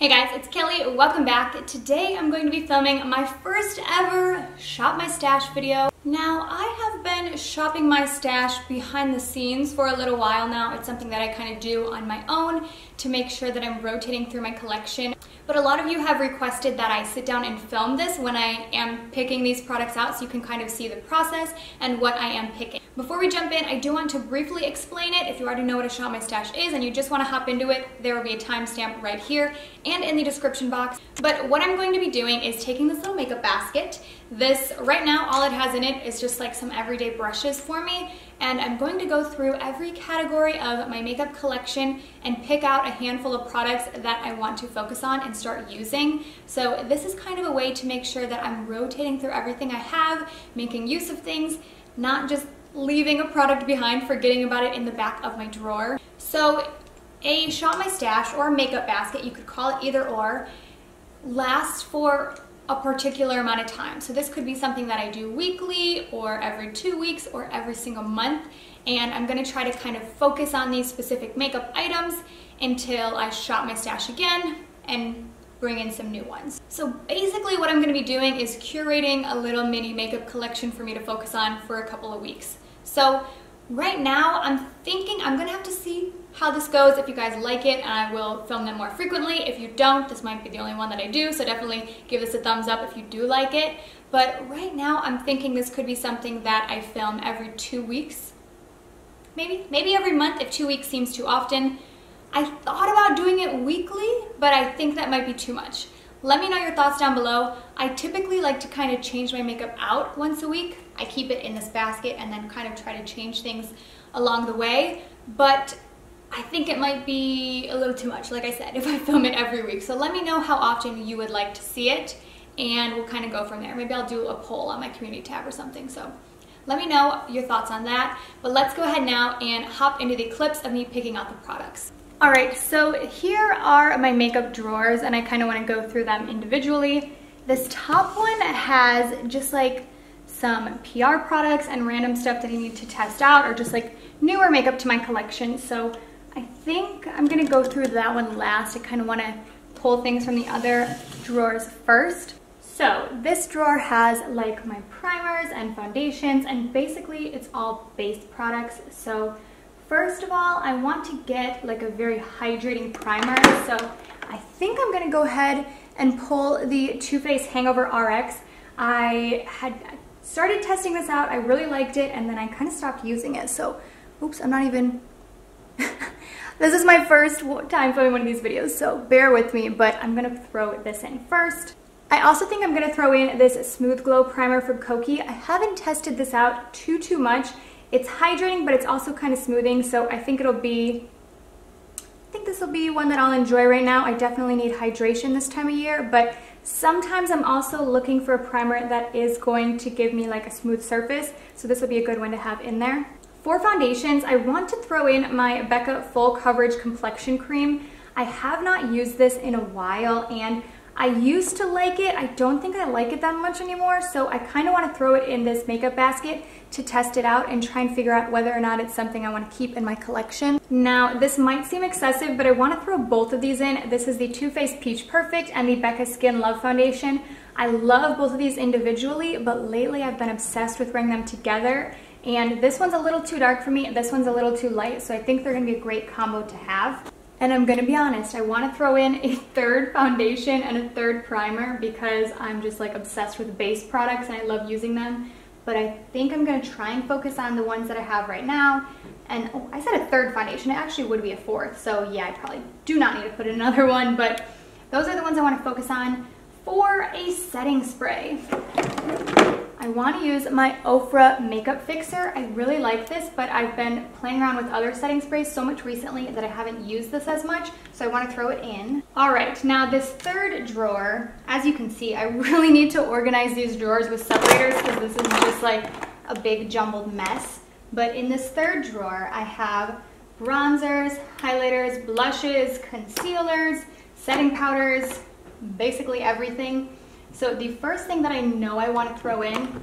Hey guys, it's Kelly. Welcome back. Today I'm going to be filming my first ever Shop My Stash video. Now, I have been shopping my stash behind the scenes for a little while now. It's something that I kind of do on my own to make sure that I'm rotating through my collection. But a lot of you have requested that I sit down and film this when I am picking these products out so you can kind of see the process and what I am picking. Before we jump in, I do want to briefly explain it. If you already know what a Shop My Stash is and you just want to hop into it, there will be a timestamp right here and in the description box. But what I'm going to be doing is taking this little makeup basket. This, right now, all it has in it is just like some everyday brushes for me. And I'm going to go through every category of my makeup collection and pick out a handful of products that I want to focus on and start using. So this is kind of a way to make sure that I'm rotating through everything I have, making use of things, not just leaving a product behind, forgetting about it in the back of my drawer. So a Shop My Stash or makeup basket, you could call it either or, lasts for a particular amount of time. So this could be something that I do weekly or every two weeks or every single month. And I'm gonna try to kind of focus on these specific makeup items until I shop my stash again and bring in some new ones. So basically what I'm gonna be doing is curating a little mini makeup collection for me to focus on for a couple of weeks. So right now I'm thinking I'm gonna have to see how this goes. If you guys like it, and I will film them more frequently. If you don't, this might be the only one that I do, so definitely give this a thumbs up if you do like it. But right now, I'm thinking this could be something that I film every two weeks. Maybe, maybe every month if two weeks seems too often. I thought about doing it weekly, but I think that might be too much. Let me know your thoughts down below. I typically like to kind of change my makeup out once a week. I keep it in this basket and then kind of try to change things along the way. But I think it might be a little too much, like I said, if I film it every week. So let me know how often you would like to see it and we'll kind of go from there. Maybe I'll do a poll on my community tab or something. So let me know your thoughts on that. But let's go ahead now and hop into the clips of me picking out the products. All right, so here are my makeup drawers and I kind of want to go through them individually. This top one has just like some PR products and random stuff that I need to test out or just like newer makeup to my collection. So I think I'm gonna go through that one last. I kind of want to pull things from the other drawers first. So this drawer has like my primers and foundations and basically it's all base products. So first of all, I want to get like a very hydrating primer. So I think I'm gonna go ahead and pull the Too Faced Hangover RX. I had started testing this out, I really liked it, and then I kind of stopped using it. So, oops, I'm not even this is my first time filming one of these videos, so bear with me, but I'm gonna throw this in first. I also think I'm gonna throw in this Smooth Glow Primer from Kokie. I haven't tested this out too, too much. It's hydrating, but it's also kind of smoothing, so I think it'll be, I think this will be one that I'll enjoy right now. I definitely need hydration this time of year, but sometimes I'm also looking for a primer that is going to give me like a smooth surface, so this would be a good one to have in there. For foundations, I want to throw in my Becca Full Coverage Complexion Cream. I have not used this in a while and I used to like it. I don't think I like it that much anymore, so I kind of want to throw it in this makeup basket to test it out and try and figure out whether or not it's something I want to keep in my collection. Now, this might seem excessive, but I want to throw both of these in. This is the Too Faced Peach Perfect and the Becca Skin Love Foundation. I love both of these individually, but lately I've been obsessed with wearing them together and this one's a little too dark for me, this one's a little too light, so I think they're gonna be a great combo to have. And I'm gonna be honest, I wanna throw in a third foundation and a third primer because I'm just like obsessed with base products and I love using them. But I think I'm gonna try and focus on the ones that I have right now. And oh, I said a third foundation, it actually would be a fourth. So yeah, I probably do not need to put another one, but those are the ones I wanna focus on for a setting spray. I want to use my Ofra Makeup Fixer. I really like this, but I've been playing around with other setting sprays so much recently that I haven't used this as much, so I want to throw it in. All right, now this third drawer, as you can see, I really need to organize these drawers with separators because this is just like a big jumbled mess. But in this third drawer, I have bronzers, highlighters, blushes, concealers, setting powders, basically everything. So the first thing that I know I want to throw in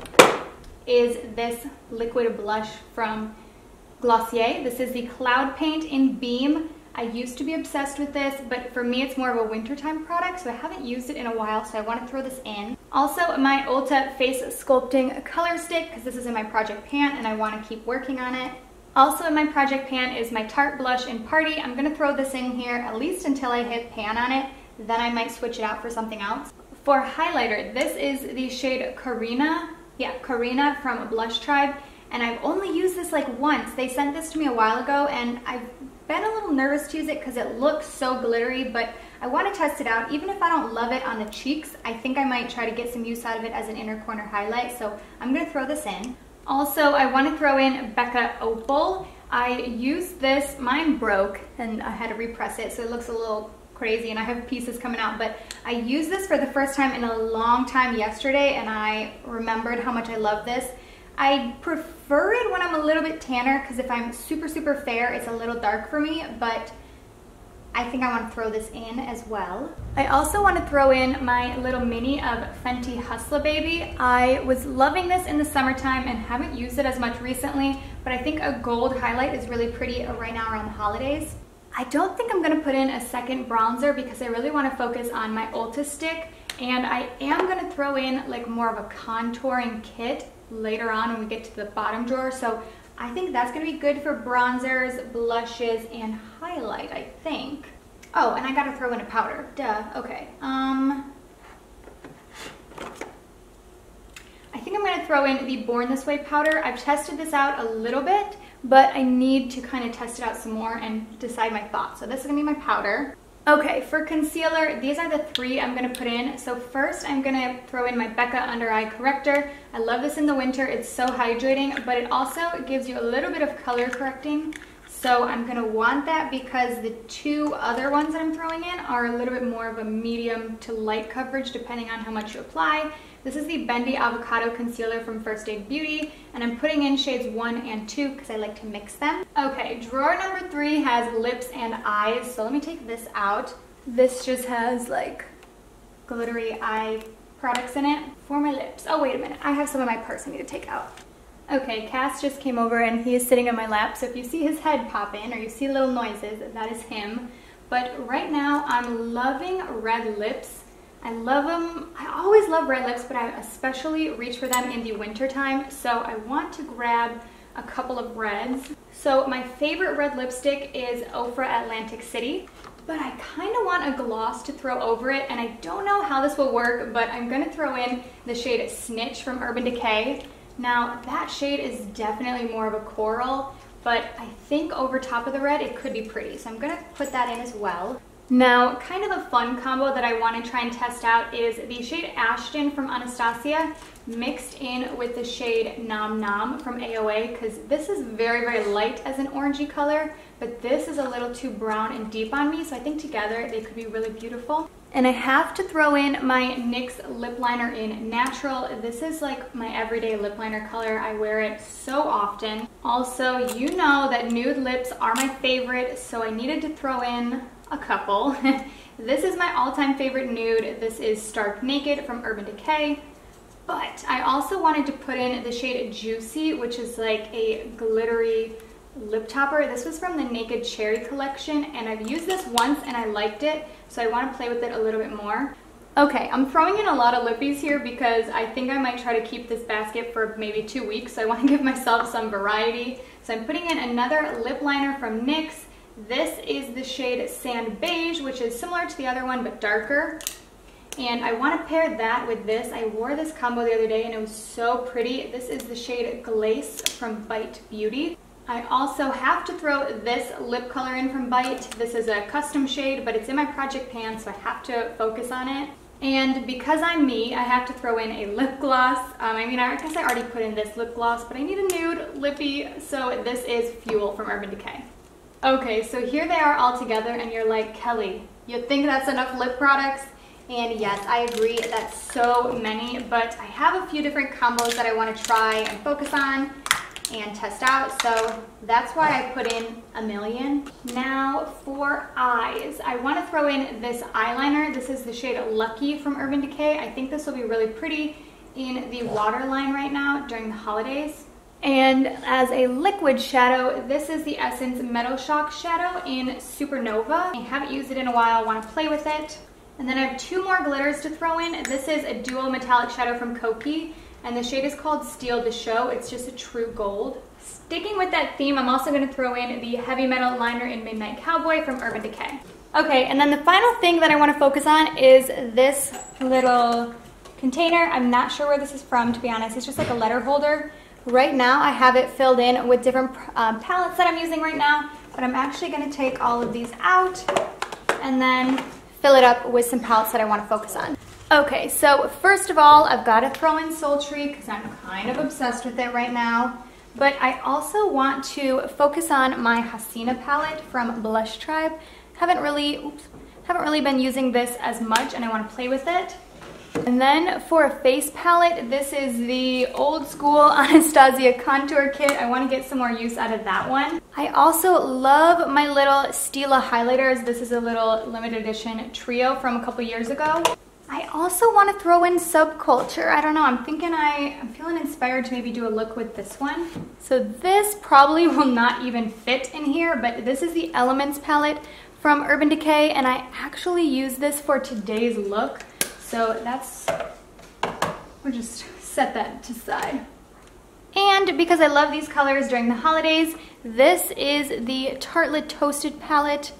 is this liquid blush from Glossier. This is the Cloud Paint in Beam. I used to be obsessed with this, but for me it's more of a wintertime product, so I haven't used it in a while, so I want to throw this in. Also, my Ulta Face Sculpting Color Stick, because this is in my project pan and I want to keep working on it. Also in my project pan is my Tarte Blush in Party. I'm going to throw this in here at least until I hit pan on it, then I might switch it out for something else. For highlighter, this is the shade Karina. Yeah, Karina from Blush Tribe and I've only used this like once. They sent this to me a while ago and I've been a little nervous to use it because it looks so glittery, but I want to test it out. Even if I don't love it on the cheeks, I think I might try to get some use out of it as an inner corner highlight, so I'm going to throw this in. Also, I want to throw in Becca Opal. I used this, mine broke, and I had to repress it, so it looks a little crazy and I have pieces coming out, but I used this for the first time in a long time yesterday and I remembered how much I love this. I prefer it when I'm a little bit tanner because if I'm super, super fair, it's a little dark for me, but I think I want to throw this in as well. I also want to throw in my little mini of Fenty Hustla Baby. I was loving this in the summertime and haven't used it as much recently, but I think a gold highlight is really pretty right now around the holidays. I don't think I'm to put in a second bronzer because I really want to focus on my Ulta stick and I am to throw in like more of a contouring kit later on when we get to the bottom drawer. So I think that's gonna be good for bronzers, blushes, and highlight, I think. Oh, and I gotta throw in a powder. Duh, okay. Um, I think I'm gonna throw in the Born This Way powder. I've tested this out a little bit, but I need to kind of test it out some more and decide my thoughts. So this is gonna be my powder. Okay, for concealer, these are the three I'm gonna put in. So first I'm gonna throw in my Becca Under Eye Corrector. I love this in the winter, it's so hydrating, but it also gives you a little bit of color correcting. So I'm gonna want that because the two other ones that I'm throwing in are a little bit more of a medium to light coverage depending on how much you apply. This is the Bendy Avocado Concealer from First Aid Beauty, and I'm putting in shades one and two because I like to mix them. Okay, drawer number three has lips and eyes, so let me take this out. This just has like glittery eye products in it for my lips. Oh, wait a minute, I have some in my purse I need to take out. Okay, Cass just came over and he is sitting on my lap, so if you see his head pop in or you see little noises, that is him. But right now, I'm loving red lips. I love them. I always love red lips, but I especially reach for them in the winter time. So I want to grab a couple of reds. So my favorite red lipstick is Ofra Atlantic City, but I kind of want a gloss to throw over it, and I don't know how this will work, but I'm gonna throw in the shade Snitch from Urban Decay. Now, that shade is definitely more of a coral, but I think over top of the red, it could be pretty. So I'm gonna put that in as well. Now, kind of a fun combo that I want to try and test out is the shade Ashton from Anastasia mixed in with the shade Nom Nom from AOA because this is very, very light as an orangey color, but this is a little too brown and deep on me, so I think together they could be really beautiful. And I have to throw in my NYX lip liner in Natural. This is like my everyday lip liner color. I wear it so often. Also, you know that nude lips are my favorite, so I needed to throw in a couple. this is my all-time favorite nude. This is Stark Naked from Urban Decay. But I also wanted to put in the shade Juicy, which is like a glittery lip topper. This was from the Naked Cherry collection, and I've used this once and I liked it, so I want to play with it a little bit more. Okay, I'm throwing in a lot of lippies here because I think I might try to keep this basket for maybe two weeks, so I want to give myself some variety. So I'm putting in another lip liner from NYX. This is the shade Sand Beige, which is similar to the other one, but darker. And I want to pair that with this. I wore this combo the other day and it was so pretty. This is the shade Glace from Bite Beauty. I also have to throw this lip color in from Bite. This is a custom shade, but it's in my project pan, so I have to focus on it. And because I'm me, I have to throw in a lip gloss. Um, I mean, I guess I already put in this lip gloss, but I need a nude lippy, so this is Fuel from Urban Decay. Okay, so here they are all together and you're like, Kelly, you think that's enough lip products? And yes, I agree, that's so many, but I have a few different combos that I wanna try and focus on and test out. So that's why I put in a million. Now for eyes, I wanna throw in this eyeliner. This is the shade Lucky from Urban Decay. I think this will be really pretty in the waterline right now during the holidays. And as a liquid shadow, this is the Essence Metal Shock Shadow in Supernova. I haven't used it in a while, want to play with it. And then I have two more glitters to throw in. This is a dual metallic shadow from Kokie, and the shade is called Steel to Show. It's just a true gold. Sticking with that theme, I'm also gonna throw in the heavy metal liner in Midnight Cowboy from Urban Decay. Okay, and then the final thing that I wanna focus on is this little container. I'm not sure where this is from, to be honest. It's just like a letter holder. Right now, I have it filled in with different um, palettes that I'm using right now, but I'm actually gonna take all of these out and then fill it up with some palettes that I wanna focus on. Okay, so first of all, I've gotta throw in Sultry because I'm kind of obsessed with it right now. But I also want to focus on my Hasina palette from Blush Tribe. Haven't really, oops, haven't really been using this as much and I wanna play with it. And then for a face palette, this is the old school Anastasia contour kit. I want to get some more use out of that one. I also love my little Stila highlighters. This is a little limited edition trio from a couple years ago. I also want to throw in subculture. I don't know, I'm thinking I, I'm feeling inspired to maybe do a look with this one. So this probably will not even fit in here, but this is the Elements palette from Urban Decay, and I actually use this for today's look. So that's, we'll just set that to side. And because I love these colors during the holidays, this is the Tartlet Toasted palette.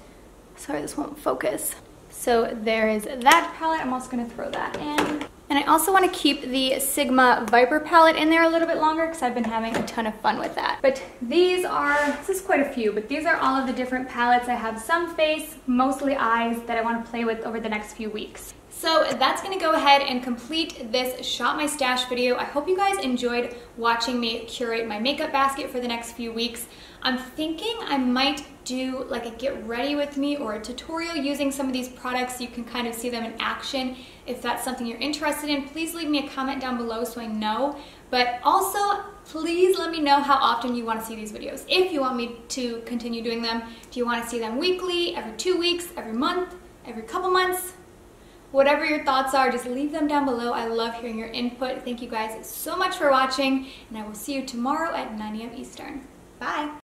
Sorry, this won't focus. So there is that palette. I'm also gonna throw that in. And I also want to keep the Sigma Viper palette in there a little bit longer because I've been having a ton of fun with that. But these are, this is quite a few, but these are all of the different palettes. I have some face, mostly eyes that I want to play with over the next few weeks. So that's gonna go ahead and complete this Shop My Stash video. I hope you guys enjoyed watching me curate my makeup basket for the next few weeks. I'm thinking I might do like a get ready with me or a tutorial using some of these products you can kind of see them in action. If that's something you're interested in, please leave me a comment down below so I know. But also, please let me know how often you want to see these videos. If you want me to continue doing them, do you want to see them weekly, every two weeks, every month, every couple months? Whatever your thoughts are, just leave them down below. I love hearing your input. Thank you guys so much for watching, and I will see you tomorrow at 9 a.m. Eastern. Bye!